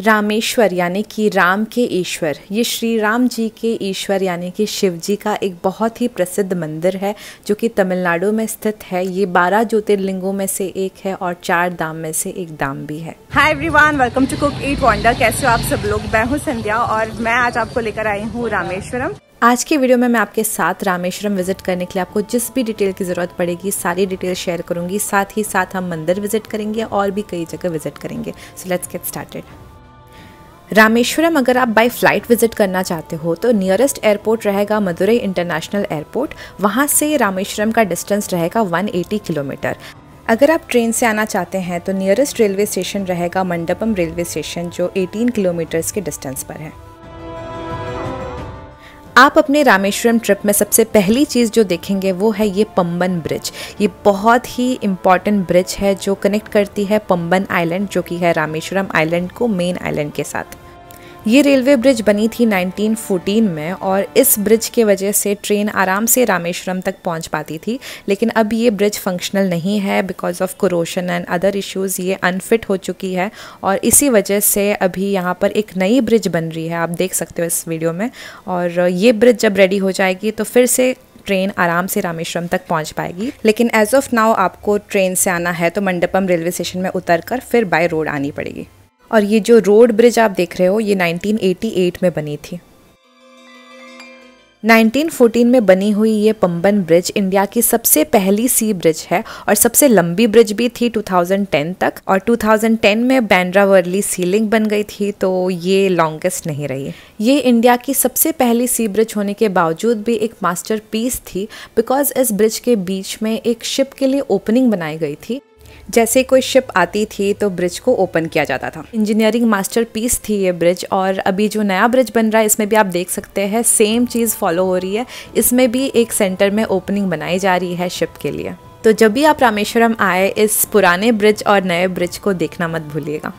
रामेश्वर यानी कि राम के ईश्वर। ये श्री राम जी के ईश्वर यानी कि शिव जी का एक बहुत ही प्रसिद्ध मंदिर है जो कि तमिलनाडु में स्थित है। ये बारह ज्योतिर्लिंगों में से एक है और चार दाम में से एक दाम भी है। Hi everyone welcome to cook eat wonder कैसे हो आप सब लोग? मैं हूँ संध्या और मैं आज आपको लेकर आई हूँ रामेश्वरम। आज के वीडियो में मैं आपके साथ रामेश्वरम विज़िट करने के लिए आपको जिस भी डिटेल की ज़रूरत पड़ेगी सारी डिटेल शेयर करूँगी। साथ ही साथ हम मंदिर विज़िट करेंगे और भी कई जगह विज़िट करेंगे। So let's get started Rameswaram अगर आप बाय फ़्लाइट विज़िट करना चाहते हो तो नियरेस्ट एयरपोर्ट रहेगा मदुरई इंटरनेशनल एयरपोर्ट वहाँ से रामेश्वरम का डिस्टेंस रहेगा 180 किलोमीटर. अगर आप ट्रेन से आना चाहते हैं तो नियरेस्ट रेलवे स्टेशन रहेगा मंडपम रेलवे स्टेशन जो 18 किलोमीटर्स के डिस्टेंस पर है। आप अपने रामेश्वरम ट्रिप में सबसे पहली चीज़ जो देखेंगे वो है ये पम्बन ब्रिज ये बहुत ही इंपॉर्टेंट ब्रिज है जो कनेक्ट करती है पम्बन आइलैंड जो कि है रामेश्वरम आइलैंड को मेन आइलैंड के साथ. ये रेलवे ब्रिज बनी थी 1914 में और इस ब्रिज के वजह से ट्रेन आराम से रामेश्वरम तक पहुँच पाती थी, लेकिन अब ये ब्रिज फंक्शनल नहीं है because of corrosion and other issues ये अनफिट हो चुकी है और इसी वजह से अभी यहाँ पर एक नई ब्रिज बन रही है, आप देख सकते हो इस वीडियो में। और ये ब्रिज जब रेडी हो जाएगी तो फिर से ट्रेन आराम से रामेश्वरम तक पहुँच पाएगी। लेकिन एज ऑफ़ नाउ आपको ट्रेन से आना है तो मंडपम रेलवे स्टेशन में उतर कर फिर बाय रोड आनी पड़ेगी। और ये जो रोड ब्रिज आप देख रहे हो, ये 1988 में बनी थी। 1914 में बनी हुई ये पंबन ब्रिज इंडिया की सबसे पहली सी ब्रिज है और सबसे लंबी ब्रिज भी थी 2010 तक और 2010 में बैंड्रा वर्ली सीलिंग बन गई थी तो ये लॉन्गेस्ट नहीं रही। ये इंडिया की सबसे पहली सी ब्रिज होने के बावजूद भी एक मास्टर पीस थी बिकॉज़ इस ब्रिज के बीच में एक शिप के लिए ओपनिंग बनाई गई थी। जैसे कोई शिप आती थी तो ब्रिज को ओपन किया जाता था। इंजीनियरिंग मास्टर पीस थी ये ब्रिज और अभी जो नया ब्रिज बन रहा है, इसमें भी आप देख सकते हैं सेम चीज़ फॉलो हो रही है। इसमें भी एक सेंटर में ओपनिंग बनाई जा रही है शिप के लिए। तो जब भी आप रामेश्वरम आए, इस पुराने ब्रिज और नए ब्रिज को देखना मत भूलिएगा।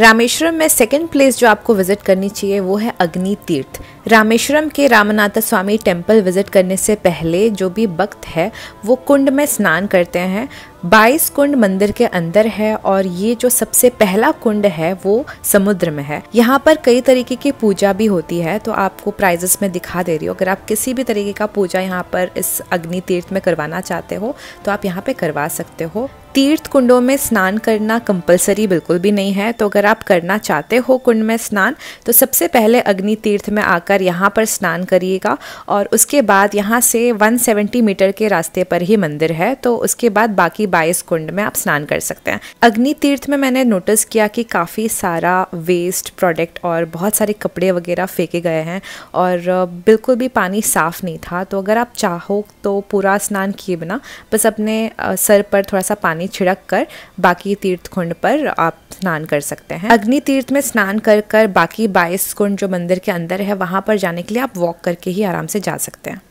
रामेश्वरम में सेकंड प्लेस जो आपको विज़िट करनी चाहिए, वो है अग्नि तीर्थ। रामेश्वरम के रामनाथ स्वामी टेंपल विज़िट करने से पहले जो भी भक्त है, वो कुंड में स्नान करते हैं। 22 कुंड मंदिर के अंदर है और ये जो सबसे पहला कुंड है, वो समुद्र में है। यहाँ पर कई तरीके की पूजा भी होती है तो आपको प्राइजेस में दिखा दे रही हो। अगर आप किसी भी तरीके का पूजा यहाँ पर इस अग्नि तीर्थ में करवाना चाहते हो तो आप यहाँ पे करवा सकते हो। तीर्थ कुंडों में स्नान करना कंपलसरी बिल्कुल भी नहीं है। तो अगर आप करना चाहते हो कुंड में स्नान तो सबसे पहले अग्नि तीर्थ में आकर यहाँ पर स्नान करिएगा और उसके बाद यहाँ से 170 मीटर के रास्ते पर ही मंदिर है। तो उसके बाद बाकी बाईस कुंड में आप स्नान कर सकते हैं। अग्नि तीर्थ में मैंने नोटिस किया कि काफ़ी सारा वेस्ट प्रोडक्ट और बहुत सारे कपड़े वगैरह फेंके गए हैं और बिल्कुल भी पानी साफ़ नहीं था। तो अगर आप चाहो तो पूरा स्नान किए बिना बस अपने सर पर थोड़ा सा पानी छिड़क कर बाकी तीर्थ कुंड पर आप स्नान कर सकते हैं। अग्नि तीर्थ में स्नान कर कर बाकी बाईस कुंड जो मंदिर के अंदर है, वहाँ पर जाने के लिए आप वॉक करके ही आराम से जा सकते हैं।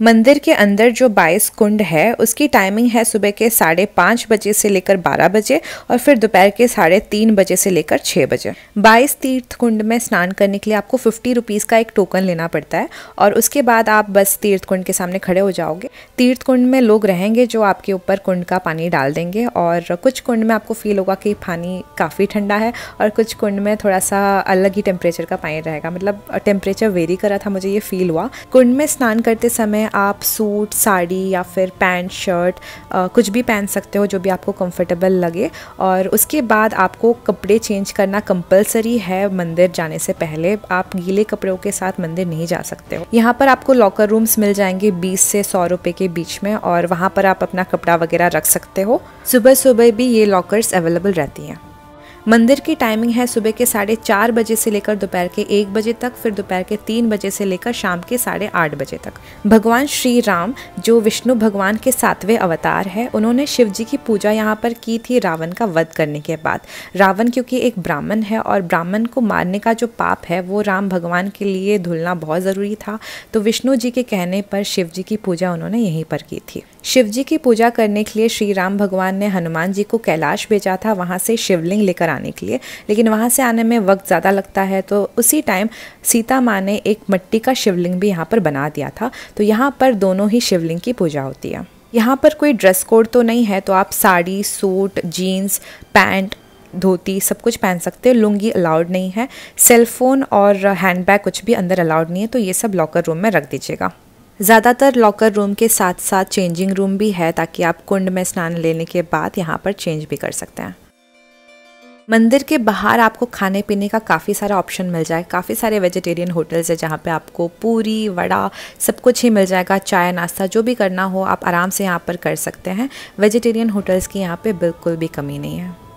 मंदिर के अंदर जो बाईस कुंड है, उसकी टाइमिंग है सुबह के साढ़े पाँच बजे से लेकर बारह बजे और फिर दोपहर के साढ़े तीन बजे से लेकर छः बजे। बाईस तीर्थ कुंड में स्नान करने के लिए आपको फिफ्टी रुपीज़ का एक टोकन लेना पड़ता है और उसके बाद आप बस तीर्थ कुंड के सामने खड़े हो जाओगे। तीर्थ कुंड में लोग रहेंगे जो आपके ऊपर कुंड का पानी डाल देंगे और कुछ कुंड में आपको फील होगा कि पानी काफ़ी ठंडा है और कुछ कुंड में थोड़ा सा अलग ही टेम्परेचर का पानी रहेगा। मतलब टेम्परेचर वेरी करा था, मुझे ये फील हुआ। कुंड में स्नान करते समय आप सूट, साड़ी या फिर पैंट शर्ट कुछ भी पहन सकते हो जो भी आपको कंफर्टेबल लगे। और उसके बाद आपको कपड़े चेंज करना कंपलसरी है मंदिर जाने से पहले। आप गीले कपड़ों के साथ मंदिर नहीं जा सकते हो। यहाँ पर आपको लॉकर रूम्स मिल जाएँगे 20 से सौ रुपये के बीच में और वहाँ पर आप अपना कपड़ा वगैरह रख सकते हो। सुबह सुबह भी ये लॉकर्स अवेलेबल रहती हैं। मंदिर की टाइमिंग है सुबह के साढ़े चार बजे से लेकर दोपहर के एक बजे तक, फिर दोपहर के तीन बजे से लेकर शाम के साढ़े आठ बजे तक। भगवान श्री राम, जो विष्णु भगवान के सातवें अवतार है, उन्होंने शिव जी की पूजा यहाँ पर की थी रावण का वध करने के बाद। रावण क्योंकि एक ब्राह्मण है और ब्राह्मण को मारने का जो पाप है, वो राम भगवान के लिए धुलना बहुत ज़रूरी था। तो विष्णु जी के कहने पर शिव जी की पूजा उन्होंने यहीं पर की थी। शिव जी की पूजा करने के लिए श्री राम भगवान ने हनुमान जी को कैलाश भेजा था। वहाँ से शिवलिंग लेकर आने के लिए। लेकिन वहाँ से आने में वक्त ज़्यादा लगता है तो उसी टाइम सीता माँ ने एक मिट्टी का शिवलिंग भी यहाँ पर बना दिया था। तो यहाँ पर दोनों ही शिवलिंग की पूजा होती है। यहाँ पर कोई ड्रेस कोड तो नहीं है तो आप sari, suit jeans pant dhoti सब कुछ पहन सकते हो। लुंगी अलाउड नहीं है। सेलफोन और हैंडबैग कुछ भी अंदर अलाउड नहीं है तो ये सब लॉकर रूम में रख दीजिएगा। ज़्यादातर लॉकर रूम के साथ साथ चेंजिंग रूम भी है, ताकि आप कुंड में स्नान लेने के बाद यहाँ पर चेंज भी कर सकते हैं। मंदिर के बाहर आपको खाने पीने का काफ़ी सारा ऑप्शन मिल जाए। काफ़ी सारे वेजिटेरियन होटल्स हैं जहाँ पे आपको पूरी, वड़ा, सब कुछ ही मिल जाएगा, चाय, नाश्ता, जो भी करना हो आप आराम से यहाँ पर कर सकते हैं। वेजिटेरियन होटल्स की यहाँ पे बिल्कुल भी कमी नहीं है।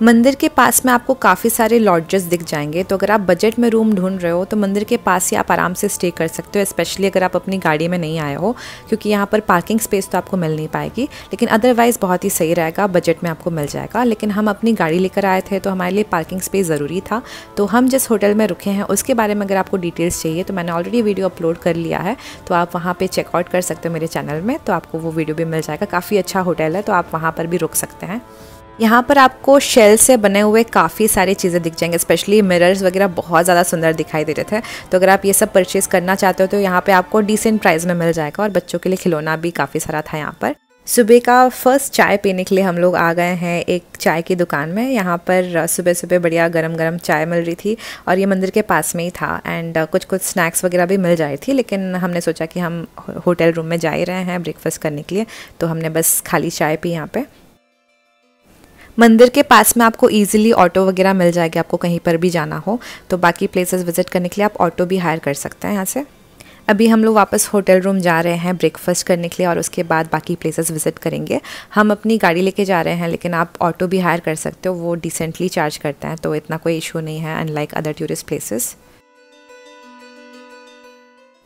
मंदिर के पास में आपको काफ़ी सारे लॉड्जेस दिख जाएँगे। तो अगर आप बजट में रूम ढूंढ रहे हो तो मंदिर के पास ही आप आराम से स्टे कर सकते हो स्पेशली अगर आप अपनी गाड़ी में नहीं आए हो, क्योंकि यहाँ पर पार्किंग स्पेस तो आपको मिल नहीं पाएगी। लेकिन अदरवाइज़ बहुत ही सही रहेगा बजट में आपको मिल जाएगा। लेकिन हम अपनी गाड़ी लेकर आए थे तो हमारे लिए पार्किंग स्पेस ज़रूरी था। तो हम जिस होटल में रुके हैं, उसके बारे में अगर आपको डिटेल्स चाहिए तो मैंने ऑलरेडी वीडियो अपलोड कर लिया है। तो आप वहाँ पर चेकआउट कर सकते हो मेरे चैनल में तो आपको वो वीडियो भी मिल जाएगा। काफ़ी अच्छा होटल है तो आप वहाँ पर भी रुक सकते हैं। यहाँ पर आपको शेल से बने हुए काफ़ी सारी चीज़ें दिख जाएँगे स्पेशली मिरर्स वगैरह बहुत ज़्यादा सुंदर दिखाई दे रहे थे। तो अगर आप ये सब परचेज़ करना चाहते हो तो यहाँ पे आपको डिसेंट प्राइस में मिल जाएगा और बच्चों के लिए खिलौना भी काफ़ी सारा था यहाँ पर। सुबह का फ़र्स्ट चाय पीने के लिए हम लोग आ गए हैं एक चाय की दुकान में। यहाँ पर सुबह सुबह बढ़िया गरम गरम चाय मिल रही थी और ये मंदिर के पास में ही था एंड कुछ कुछ स्नैक्स वगैरह भी मिल जा रही थी, लेकिन हमने सोचा कि हम होटल रूम में जा ही रहे हैं ब्रेकफास्ट करने के लिए तो हमने बस खाली चाय पी यहाँ पर मंदिर के पास में आपको ईजिली ऑटो वगैरह मिल जाएगी, आपको कहीं पर भी जाना हो। तो बाकी प्लेसेस विज़िट करने के लिए आप ऑटो भी हायर कर सकते हैं यहाँ से। अभी हम लोग वापस होटल रूम जा रहे हैं ब्रेकफास्ट करने के लिए और उसके बाद बाकी प्लेसेस विज़िट करेंगे। हम अपनी गाड़ी लेके जा रहे हैं, लेकिन आप ऑटो भी हायर कर सकते हो, वो डिसेंटली चार्ज करते हैं तो इतना कोई इशू नहीं है अनलाइक अदर टूरिस्ट प्लेसेस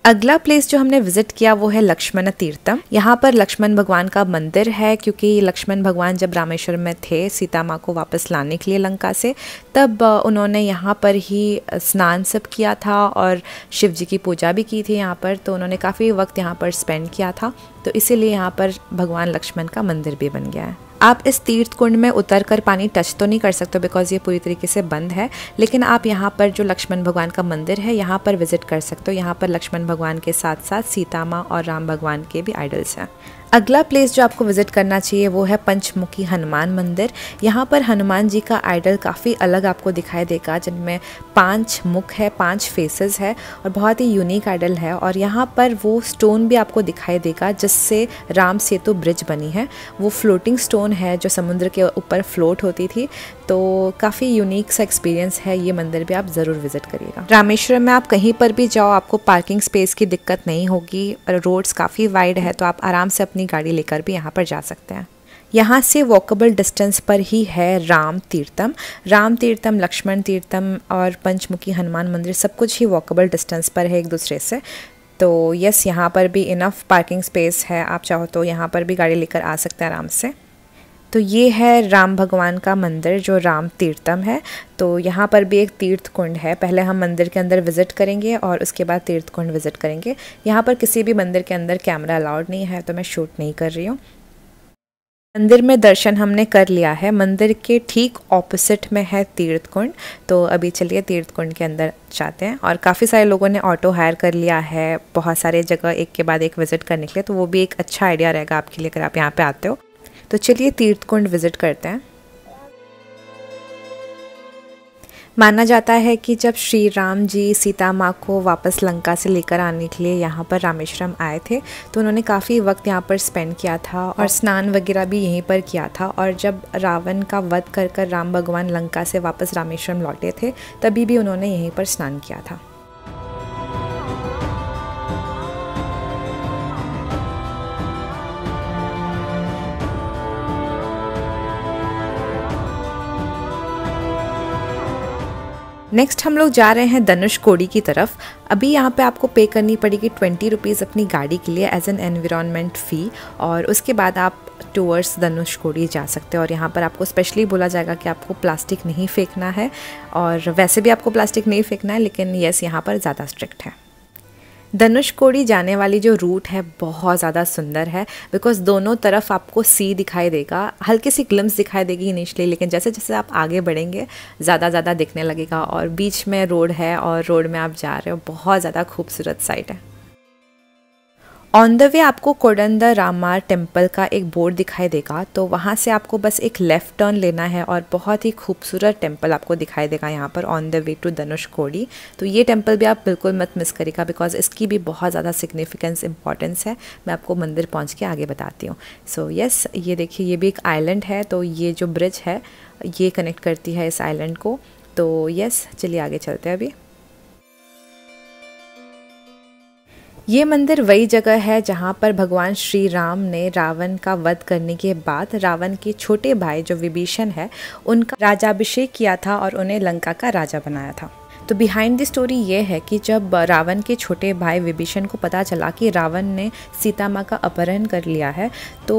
अगला प्लेस जो हमने विज़िट किया वो है लक्ष्मण तीर्थम। यहाँ पर लक्ष्मण भगवान का मंदिर है क्योंकि लक्ष्मण भगवान जब रामेश्वर में थे, सीता माँ को वापस लाने के लिए लंका से, तब उन्होंने यहाँ पर ही स्नान सब किया था और शिव जी की पूजा भी की थी यहाँ पर तो उन्होंने काफ़ी वक्त यहाँ पर स्पेंड किया था। तो इसीलिए यहाँ पर भगवान लक्ष्मण का मंदिर भी बन गया है। आप इस तीर्थ कुंड में उतर कर पानी टच तो नहीं कर सकते बिकॉज़ ये पूरी तरीके से बंद है, लेकिन आप यहाँ पर जो लक्ष्मण भगवान का मंदिर है, यहाँ पर विज़िट कर सकते हो। यहाँ पर लक्ष्मण भगवान के साथ साथ सीता माँ और राम भगवान के भी आइडल्स हैं। अगला प्लेस जो आपको विज़िट करना चाहिए वो है पंचमुखी हनुमान मंदिर। यहाँ पर हनुमान जी का आइडल काफ़ी अलग आपको दिखाई देगा, जिनमें पाँच मुख है, पाँच फेसेस है और बहुत ही यूनिक आइडल है और यहाँ पर वो स्टोन भी आपको दिखाई देगा, जिससे राम सेतु ब्रिज बनी है। वो फ्लोटिंग स्टोन है जो समुद्र के ऊपर फ्लोट होती थी तो काफ़ी यूनिक सा एक्सपीरियंस है, ये मंदिर भी आप ज़रूर विज़िट करिएगा। रामेश्वरम में आप कहीं पर भी जाओ, आपको पार्किंग स्पेस की दिक्कत नहीं होगी रोड्स काफ़ी वाइड है तो आप आराम से अपनी गाड़ी लेकर भी यहाँ पर जा सकते हैं। यहाँ से वॉकेबल डिस्टेंस पर ही है राम तीर्थम। राम तीर्थम, लक्ष्मण तीर्थम और पंचमुखी हनुमान मंदिर सब कुछ ही वॉकेबल डिस्टेंस पर है एक दूसरे से। तो यस यहाँ पर भी इनफ पार्किंग स्पेस है। आप चाहो तो यहाँ पर भी गाड़ी लेकर आ सकते हैं आराम से। तो ये है राम भगवान का मंदिर, जो राम तीर्थम है। तो यहाँ पर भी एक तीर्थ कुंड है। पहले हम मंदिर के अंदर विज़िट करेंगे और उसके बाद तीर्थ कुंड विज़िट करेंगे। यहाँ पर किसी भी मंदिर के अंदर कैमरा अलाउड नहीं है तो मैं शूट नहीं कर रही हूँ। मंदिर में दर्शन हमने कर लिया है। मंदिर के ठीक ऑपोजिट में है तीर्थ कुंड तो अभी चलिए तीर्थ कुंड के अंदर जाते हैं। और काफ़ी सारे लोगों ने ऑटो हायर कर लिया है। बहुत सारे जगह एक के बाद एक विज़िट करने के लिए। तो वो भी एक अच्छा आइडिया रहेगा आपके लिए, अगर आप यहाँ पे आते हो। तो चलिए तीर्थ कुंड विज़िट करते हैं। माना जाता है कि जब श्री राम जी सीता माँ को वापस लंका से लेकर आने के लिए यहाँ पर रामेश्वरम आए थे तो उन्होंने काफ़ी वक्त यहाँ पर स्पेंड किया था और स्नान वगैरह भी यहीं पर किया था और जब रावण का वध कर कर राम भगवान लंका से वापस रामेश्वरम लौटे थे तभी भी उन्होंने यहीं पर स्नान किया था। नेक्स्ट हम लोग जा रहे हैं धनुष कोड़ी की तरफ़। अभी यहाँ पे आपको पे करनी पड़ेगी ट्वेंटी रुपीज़ अपनी गाड़ी के लिए एज एन एनवायरनमेंट फ़ी और उसके बाद आप टूअर्स धनुष कोड़ी जा सकते हैं और यहाँ पर आपको स्पेशली बोला जाएगा कि आपको प्लास्टिक नहीं फेंकना है और वैसे भी आपको प्लास्टिक नहीं फेंकना है, लेकिन येस यहाँ पर ज़्यादा स्ट्रिक्ट है। धनुषकोड़ी जाने वाली जो रूट है बहुत ज़्यादा सुंदर है बिकॉज़ दोनों तरफ़ आपको सी दिखाई देगा, हल्की सी ग्लम्स दिखाई देगी इनिशली लेकिन जैसे जैसे आप आगे बढ़ेंगे, ज़्यादा ज़्यादा दिखने लगेगा और बीच में रोड है और रोड में आप जा रहे हो, बहुत ज़्यादा खूबसूरत साइट है। ऑन द वे आपको कोडंदा रामा टेंपल का एक बोर्ड दिखाई देगा तो वहाँ से आपको बस एक लेफ़्ट टर्न लेना है और बहुत ही खूबसूरत टेंपल आपको दिखाई देगा यहाँ पर on the way to Dhanushkodi तो ये टेंपल भी आप बिल्कुल मत मिस करेगा बिकॉज़ इसकी भी बहुत ज़्यादा सिग्निफिकेंस इंपॉर्टेंस है। मैं आपको मंदिर पहुँच के आगे बताती हूँ। सो यस ये देखिए, ये भी एक आइलैंड है तो ये जो ब्रिज है, ये कनेक्ट करती है इस आइलैंड को। तो यस चलिए आगे चलते हैं अभी। ये मंदिर वही जगह है जहाँ पर भगवान श्री राम ने रावण का वध करने के बाद रावण के छोटे भाई जो विभीषण है, उनका राजाभिषेक किया था और उन्हें लंका का राजा बनाया था। तो बिहाइंड द स्टोरी ये है कि जब रावण के छोटे भाई विभीषण को पता चला कि रावण ने सीता माँ का अपहरण कर लिया है तो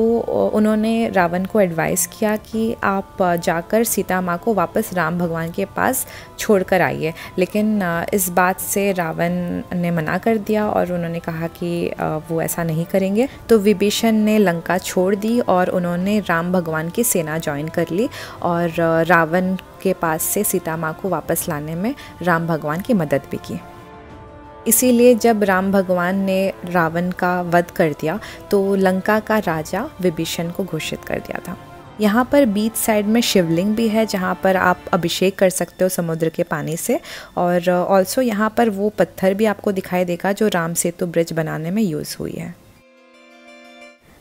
उन्होंने रावण को एडवाइस किया कि आप जाकर सीता माँ को वापस राम भगवान के पास छोड़ कर आइए। लेकिन इस बात से रावण ने मना कर दिया और उन्होंने कहा कि वो ऐसा नहीं करेंगे। तो विभीषण ने लंका छोड़ दी और उन्होंने राम भगवान की सेना ज्वाइन कर ली और रावण के पास से सीता माँ को वापस लाने में राम भगवान की मदद भी की। इसीलिए जब राम भगवान ने रावण का वध कर दिया तो लंका का राजा विभीषण को घोषित कर दिया था। यहाँ पर बीच साइड में शिवलिंग भी है, जहाँ पर आप अभिषेक कर सकते हो समुद्र के पानी से। और ऑल्सो यहाँ पर वो पत्थर भी आपको दिखाई देगा, जो राम सेतु ब्रिज बनाने में यूज़ हुई है।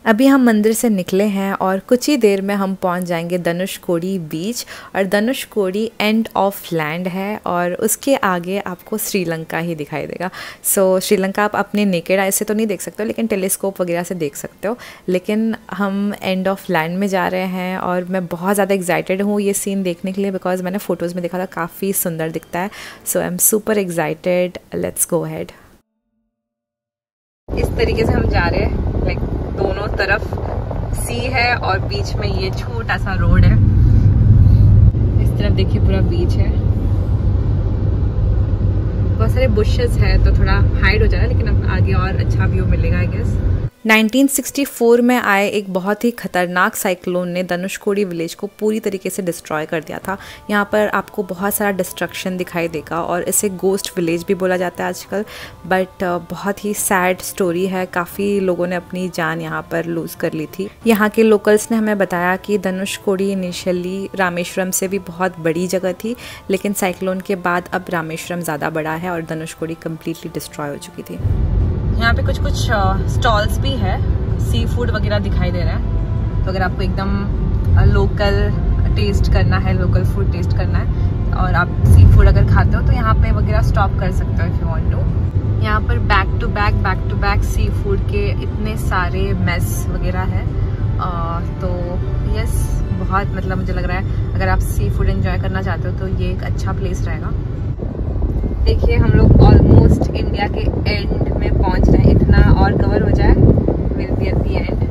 अभी हम मंदिर से निकले हैं और कुछ ही देर में हम पहुँच जाएँगे धनुषकोडी बीच और धनुषकोडी एंड ऑफ़ लैंड है और उसके आगे आपको श्रीलंका ही दिखाई देगा। सो so, श्रीलंका आप अपने नेकेड आई से तो नहीं देख सकते हो लेकिन टेलीस्कोप वगैरह से देख सकते हो। लेकिन हम एंड ऑफ़ लैंड में जा रहे हैं और मैं बहुत ज़्यादा एक्साइटेड हूँ ये सीन देखने के लिए बिकॉज़ मैंने फ़ोटोज़ में देखा था काफ़ी सुंदर दिखता है। So I am super excited let's go ahead इस तरीके से हम जा रहे हैं। तरफ़ सी है और बीच में ये छोटा सा रोड है। इस तरफ़ देखिए पूरा बीच है। बहुत सारे बुशेस है तो थोड़ा हाइड हो जाएगा, लेकिन अब आगे और अच्छा व्यू मिलेगा आई गेस 1964 में आए एक बहुत ही खतरनाक साइक्लोन ने धनुषकोडी विलेज को पूरी तरीके से डिस्ट्रॉय कर दिया था। यहाँ पर आपको बहुत सारा डिस्ट्रक्शन दिखाई देगा और इसे गोस्ट विलेज भी बोला जाता है आजकल बट बहुत ही सैड स्टोरी है। काफ़ी लोगों ने अपनी जान यहाँ पर लूज़ कर ली थी। यहाँ के लोकल्स ने हमें बताया कि धनुषकोडी इनिशियली रामेश्वरम से भी बहुत बड़ी जगह थी, लेकिन साइक्लोन के बाद अब रामेश्वरम ज़्यादा बड़ा है और धनुषकोडी कम्प्लीटली डिस्ट्रॉय हो चुकी थी। यहाँ पे कुछ कुछ स्टॉल्स भी है सी फ़ूड वगैरह दिखाई दे रहा है। तो अगर आपको एकदम लोकल टेस्ट करना है लोकल फ़ूड टेस्ट करना है और आप सी फ़ूड अगर खाते हो तो यहाँ पे वगैरह स्टॉप कर सकते हो इफ़ यू वांट टू यहाँ पर back to back back to back seafood के इतने सारे मेस वगैरह है। आ, तो यस बहुत मतलब मुझे लग रहा है अगर आप सी फ़ूड एंजॉय करना चाहते हो तो ये एक अच्छा प्लेस रहेगा। देखिए हम लोग ऑलमोस्ट इंडिया के एंड में पहुँच रहे हैं इतना और कवर हो जाए will be at the end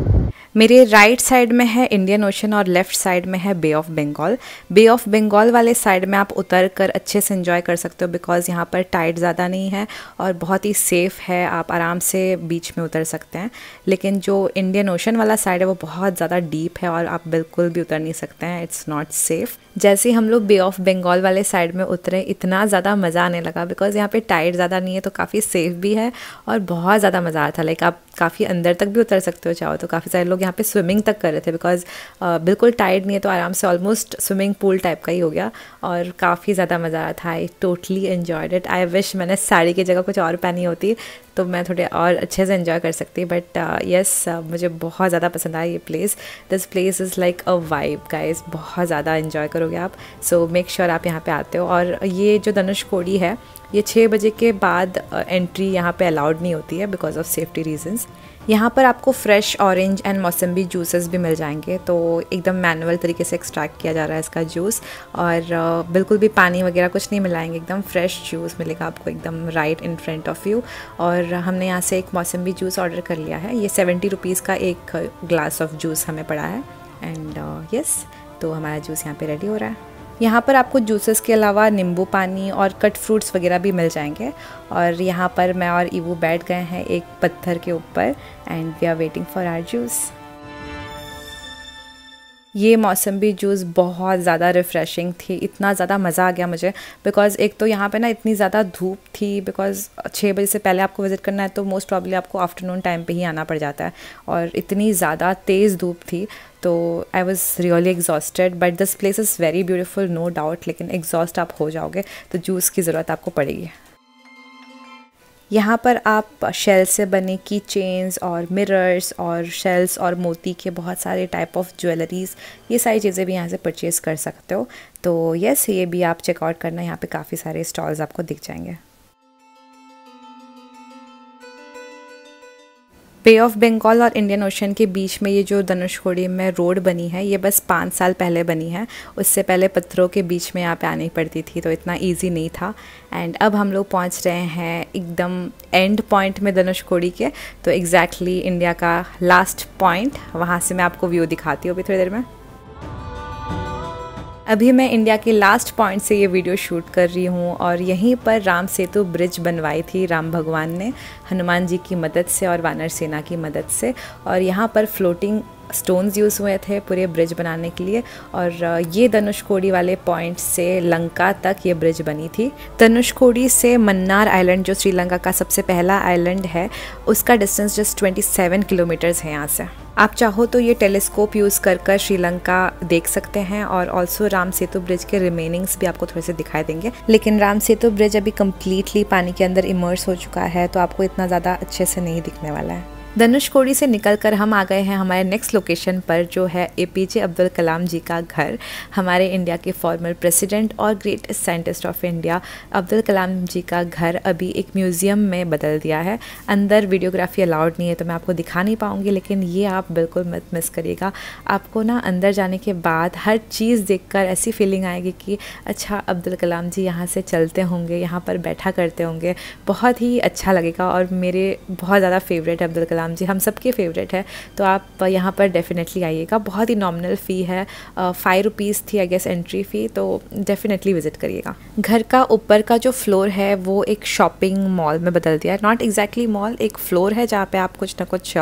मेरे राइट right साइड में है इंडियन ओशन और लेफ़्ट साइड में है Bay of Bengal Bay of Bengal वाले साइड में आप उतर कर अच्छे से इन्जॉय कर सकते हो बिकॉज़ यहाँ पर टाइट ज़्यादा नहीं है और बहुत ही सेफ़ है, आप आराम से बीच में उतर सकते हैं. लेकिन जो इंडियन ओशन वाला साइड है वो बहुत ज़्यादा डीप है और आप बिल्कुल भी उतर नहीं सकते हैं इट्स नॉट सेफ़ जैसे ही हम लोग बे ऑफ़ बंगाल वाले साइड में उतरे, इतना ज़्यादा मज़ा आने लगा बिकॉज़ यहाँ पे टाइट ज़्यादा नहीं है तो काफ़ी सेफ़ भी है और बहुत ज़्यादा मज़ा आता लाइक आप काफ़ी अंदर तक भी उतर सकते हो चाहो तो। काफ़ी सारे लोग यहाँ पे स्विमिंग तक कर रहे थे बिकॉज़ बिल्कुल टाइड नहीं है तो आराम से ऑलमोस्ट स्विमिंग पूल टाइप का ही हो गया और काफ़ी ज़्यादा मज़ा आया था। I totally enjoyed it I wish मैंने साड़ी की जगह कुछ और पहनी होती। तो मैं थोड़े और अच्छे से इन्जॉय कर सकती but yes uh, yes, uh, मुझे बहुत ज़्यादा पसंद आया ये place this place is like a vibe guys बहुत ज़्यादा इन्जॉय करोगे आप. सो मेक श्योर आप यहाँ पे आते हो. और ये जो धनुष कोड़ी है ये छः बजे के बाद एंट्री uh, यहाँ पे अलाउड नहीं होती है बिकॉज़ ऑफ़ सेफ्टी रीजन्स यहाँ पर आपको fresh orange and mosambi juices भी मिल जाएँगे तो एकदम मैनुअल तरीके से एक्सट्रैक्ट किया जा रहा है इसका जूस और बिल्कुल भी पानी वगैरह कुछ नहीं मिलाएँगे एकदम फ्रेश जूस मिलेगा आपको एकदम right in front of you और हमने यहाँ से एक मौसम्बी जूस ऑर्डर कर लिया है। ये सेवेंटी रुपीज़ का एक ग्लास ऑफ़ जूस हमें पड़ा है एंड यस uh, yes, तो हमारा जूस यहाँ पर रेडी हो रहा है। यहाँ पर आपको जूसेस के अलावा नींबू पानी और कट फ्रूट्स वगैरह भी मिल जाएँगे। और यहाँ पर मैं और ईवू बैठ गए हैं एक पत्थर के ऊपर and we are waiting for our juice ये मौसम्बी जूस बहुत ज़्यादा रिफ़्रेशिंग थी। इतना ज़्यादा मज़ा आ गया मुझे। बिकॉज़ एक तो यहाँ पे ना इतनी ज़्यादा धूप थी। बिकॉज़ छः बजे से पहले आपको विज़िट करना है तो मोस्ट प्रॉब्ली आपको आफ्टरनून टाइम पे ही आना पड़ जाता है। और इतनी ज़्यादा तेज़ धूप थी। तो I was really exhausted but this place is very beautiful no doubt लेकिन एग्जॉस्ट आप हो जाओगे तो जूस की ज़रूरत आपको पड़ेगी। यहाँ पर आप शेल से बने की चेन्स और मिरर्स और शेल्स और मोती के बहुत सारे टाइप ऑफ़ ज्वेलरीज़ ये सारी चीज़ें भी यहाँ से परचेज़ कर सकते हो। तो यस ये भी आप चेकआउट करना, यहाँ पे काफ़ी सारे स्टॉल्स आपको दिख जाएँगे। बे ऑफ़ बंगाल और इंडियन ओशन के बीच में ये जो धनुषकोड़ी में रोड बनी है, ये बस पाँच साल पहले बनी है। उससे पहले पत्थरों के बीच में यहाँ पे आनी पड़ती थी तो इतना इजी नहीं था। एंड अब हम लोग पहुँच रहे हैं एकदम एंड पॉइंट में धनुषकोड़ी के। तो एग्जैक्टली exactly इंडिया का लास्ट पॉइंट वहाँ से मैं आपको व्यू दिखाती हूँ अभी थोड़ी देर में। अभी मैं इंडिया के लास्ट पॉइंट से ये वीडियो शूट कर रही हूँ और यहीं पर राम सेतु ब्रिज बनवाई थी राम भगवान ने, हनुमान जी की मदद से और वानर सेना की मदद से और यहाँ पर फ्लोटिंग स्टोन्स यूज़ हुए थे पूरे ब्रिज बनाने के लिए और ये धनुषकोडी वाले पॉइंट से लंका तक ये ब्रिज बनी थी। धनुषकोडी से मन्नार आइलैंड जो श्रीलंका का सबसे पहला आइलैंड है, उसका डिस्टेंस जस्ट 27 किलोमीटर्स है यहाँ से। आप चाहो तो ये टेलीस्कोप यूज़ कर कर श्रीलंका देख सकते हैं और ऑल्सो राम सेतु ब्रिज के रिमेनिंग्स भी आपको थोड़े से दिखाई देंगे। लेकिन राम सेतु ब्रिज अभी कम्प्लीटली पानी के अंदर इमर्स हो चुका है तो आपको इतना ज़्यादा अच्छे से नहीं दिखने वाला है। धनुषकोडी से निकलकर हम आ गए हैं हमारे नेक्स्ट लोकेशन पर, जो है ए पी जे अब्दुल कलाम जी का घर, हमारे इंडिया के फॉर्मर प्रेसिडेंट और greatest scientist of India Abdul Kalam ji का घर अभी एक म्यूज़ियम में बदल दिया है। अंदर वीडियोग्राफी अलाउड नहीं है तो मैं आपको दिखा नहीं पाऊँगी, लेकिन ये आप बिल्कुल मत मिस करिएगा। आपको ना अंदर जाने के बाद हर चीज़ देख ऐसी फीलिंग आएगी कि अच्छा अब्दुल कलाम जी यहाँ से चलते होंगे, यहाँ पर बैठा करते होंगे। बहुत ही अच्छा लगेगा और मेरे बहुत ज़्यादा फेवरेट अब्दुल कलाम कलाम जी, हम सबके फेवरेट है। तो आप यहाँ पर डेफिनेटली आइएगा। बहुत ही नॉमिनल फ़ी है। फाइव रुपीज़ थी आई गेस एंट्री फ़ी तो डेफिनेटली विज़िट करिएगा। घर का ऊपर का जो फ्लोर है, वो एक शॉपिंग मॉल में बदल दिया है। नॉट एग्जैक्टली मॉल एक फ्लोर है जहाँ पे आप कुछ ना कुछ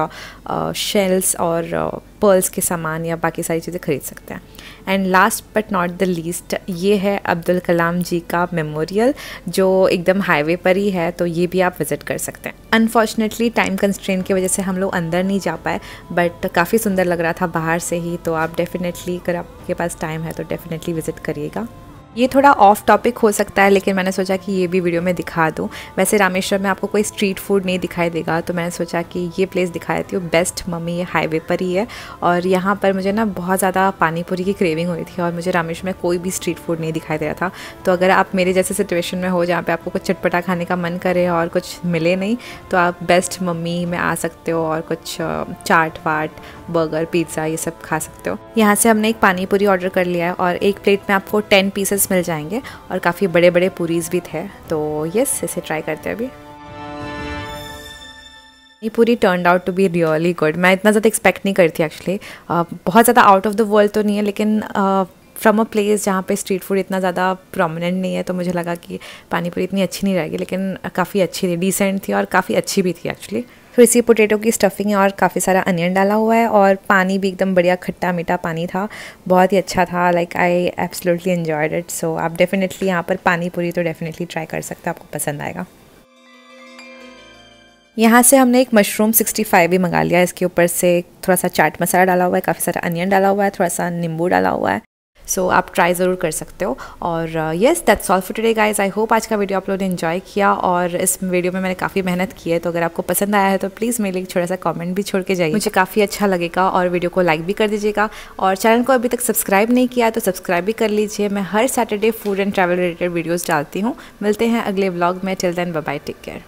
शेल्स और पर्ल्स के सामान या बाकी सारी चीज़ें खरीद सकते हैं। And last but not the least ये है अब्दुल कलाम जी का मेमोरियल जो एकदम हाईवे पर ही है तो ये भी आप विज़िट कर सकते हैं। अनफॉर्चुनेटली टाइम कंस्ट्रेन की वजह से हम लोग अंदर नहीं जा पाए बट काफ़ी सुंदर लग रहा था बाहर से ही तो आप डेफिनेटली अगर आपके पास टाइम है तो डेफिनेटली विज़िट करिएगा। ये थोड़ा ऑफ़ टॉपिक हो सकता है, लेकिन मैंने सोचा कि ये भी वीडियो में दिखा दूँ। वैसे रामेश्वर में आपको कोई स्ट्रीट फ़ूड नहीं दिखाई देगा तो मैंने सोचा कि ये प्लेस दिखा देती हूँ। बेस्ट मम्मी ये हाईवे पर ही है और यहाँ पर मुझे ना बहुत ज़्यादा पानीपुरी की क्रेविंग हुई थी और मुझे रामेश्वर में कोई भी स्ट्रीट फ़ूड नहीं दिखाई दे रहा था। तो अगर आप मेरे जैसे सिचुएशन में हो जहाँ पर आपको कुछ चटपटा खाने का मन करे और कुछ मिले नहीं तो आप बेस्ट मम्मी में आ सकते हो और कुछ चाट वाट बर्गर पिज़्ज़ा ये सब खा सकते हो। यहाँ से हमने एक पानीपुरी ऑर्डर कर लिया है और एक प्लेट में आपको टेन पीसेस मिल जाएँगे और काफ़ी बड़े बड़े पूरीज भी थे। तो यस इसे ट्राई करते हैं अभी। ये पूरी turn out to be really good मैं इतना ज़्यादा एक्सपेक्ट नहीं करती एक्चुअली बहुत ज़्यादा आउट ऑफ़ द वर्ल्ड तो नहीं है, लेकिन फ्रॉम अ प्लेस जहाँ पे स्ट्रीट फ़ूड इतना ज़्यादा प्रोमिनेंट नहीं है तो मुझे लगा कि पानीपुरी इतनी अच्छी नहीं रहेगी, लेकिन काफ़ी अच्छी थी डिसेंट थी और काफ़ी अच्छी भी थी एक्चुअली फिर इसी पोटैटो की स्टफिंग और काफ़ी सारा अनियन डाला हुआ है और पानी भी एकदम बढ़िया खट्टा मीठा पानी था। बहुत ही अच्छा था। Like I absolutely enjoyed it so आप डेफिनेटली यहाँ पर पानी पूरी तो डेफिनेटली ट्राई कर सकते हो, आपको पसंद आएगा। यहाँ से हमने एक मशरूम 65 भी मंगा लिया। इसके ऊपर से थोड़ा सा चाट मसाला डाला हुआ है, काफ़ी सारा अनियन डाला हुआ है, थोड़ा सा नींबू डाला हुआ है। सो so, आप ट्राई ज़रूर कर सकते हो। और yes that's all for today guys I hope आज का वीडियो आप लोगों ने इन्जॉय किया और इस वीडियो में मैंने काफ़ी मेहनत की है। तो अगर आपको पसंद आया है तो प्लीज़ मेरे लिए छोटा सा कॉमेंट भी छोड़ के जाइए। मुझे काफ़ी अच्छा लगेगा और वीडियो को लाइक भी कर दीजिएगा। और चैनल को अभी तक सब्सक्राइब नहीं किया तो सब्सक्राइब भी कर लीजिए। मैं हर Saturday food and travel related videos डालती हूँ। मिलते हैं अगले ब्लॉग में। Till then bye take care